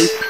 Finish!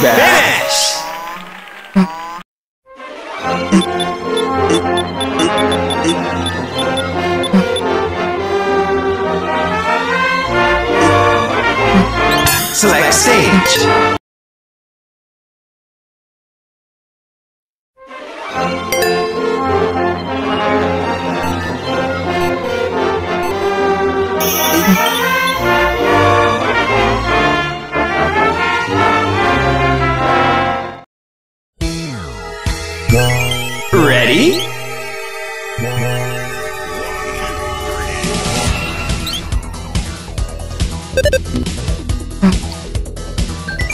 Too. Finish! Select stage.